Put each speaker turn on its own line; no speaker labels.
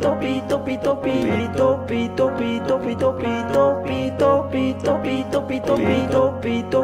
pito, pito, pito, pito, pito, pito, pito, pito, pito, pito, pito, pito, pito,